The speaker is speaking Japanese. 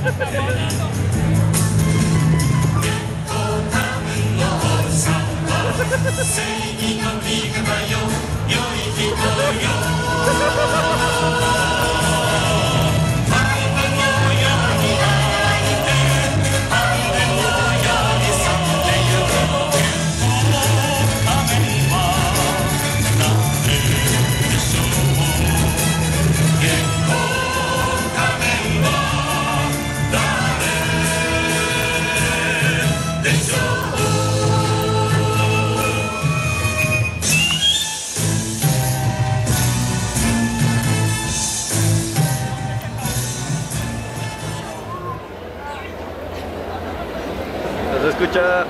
正義の身構えよ escucha.